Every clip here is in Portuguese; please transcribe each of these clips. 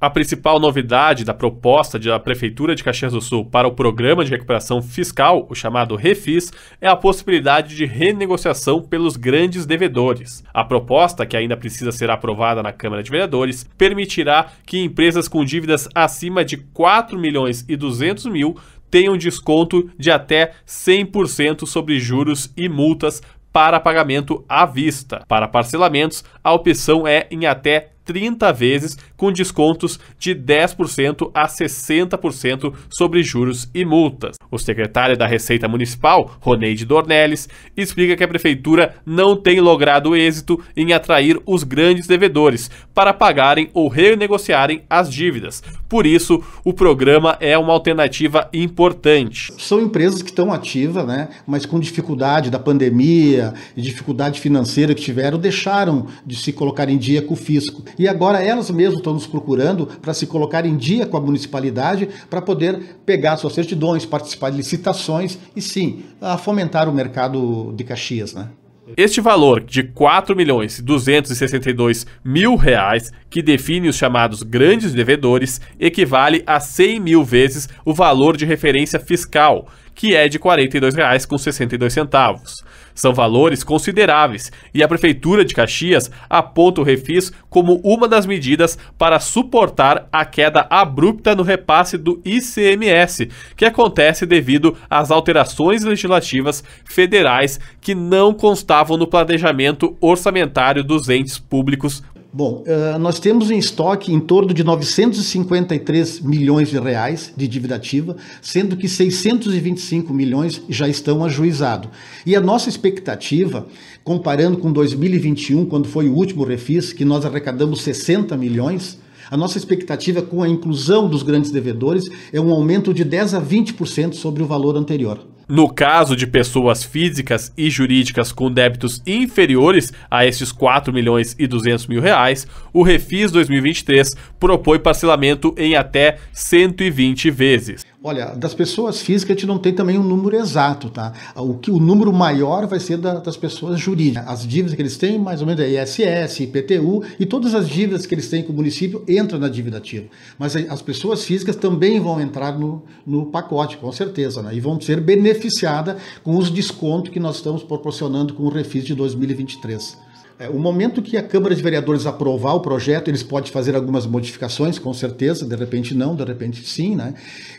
A principal novidade da proposta da Prefeitura de Caxias do Sul para o Programa de Recuperação Fiscal, o chamado REFIS, é a possibilidade de renegociação pelos grandes devedores. A proposta, que ainda precisa ser aprovada na Câmara de Vereadores, permitirá que empresas com dívidas acima de 4 milhões e 200 mil tenham desconto de até 100% sobre juros e multas para pagamento à vista. Para parcelamentos, a opção é em até 30 vezes, com descontos de 10% a 60% sobre juros e multas. O secretário da Receita Municipal, Roneide Dornelles, explica que a prefeitura não tem logrado êxito em atrair os grandes devedores para pagarem ou renegociarem as dívidas. Por isso, o programa é uma alternativa importante. São empresas que estão ativas, né, mas com dificuldade da pandemia e dificuldade financeira que tiveram, deixaram de se colocar em dia com o fisco e agora elas mesmas estão nos procurando para se colocar em dia com a municipalidade para poder pegar suas certidões, participar de licitações e sim, fomentar o mercado de Caxias, né? Este valor de 4 milhões 262 mil reais, que define os chamados grandes devedores, equivale a 100 mil vezes o valor de referência fiscal, que é de R$ 42,62. São valores consideráveis e a Prefeitura de Caxias aponta o refis como uma das medidas para suportar a queda abrupta no repasse do ICMS, que acontece devido às alterações legislativas federais que não constavam no planejamento orçamentário dos entes públicos Bom, uh, nós temos em estoque em torno de 953 milhões de reais de dívida ativa, sendo que 625 milhões já estão ajuizados. E a nossa expectativa, comparando com 2021, quando foi o último refis, que nós arrecadamos 60 milhões, a nossa expectativa com a inclusão dos grandes devedores é um aumento de 10 a 20% sobre o valor anterior. No caso de pessoas físicas e jurídicas com débitos inferiores a esses 4 milhões e 200 mil reais, o Refis 2023 propõe parcelamento em até 120 vezes. Olha, das pessoas físicas a gente não tem também um número exato, tá? O, que, o número maior vai ser da, das pessoas jurídicas. As dívidas que eles têm, mais ou menos, é ISS, IPTU e todas as dívidas que eles têm com o município entram na dívida ativa. Mas as pessoas físicas também vão entrar no, no pacote, com certeza, né? E vão ser beneficiadas com os descontos que nós estamos proporcionando com o Refis de 2023. É, o momento que a Câmara de Vereadores aprovar o projeto, eles podem fazer algumas modificações, com certeza, de repente não, de repente sim, né?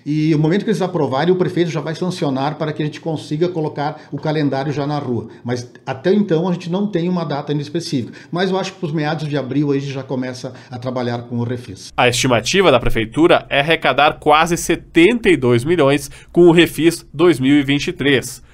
E o momento que eles aprovarem, o prefeito já vai sancionar para que a gente consiga colocar o calendário já na rua. Mas até então a gente não tem uma data ainda específica. Mas eu acho que para os meados de abril a gente já começa a trabalhar com o refis. A estimativa da prefeitura é arrecadar quase 72 milhões com o refis 2023.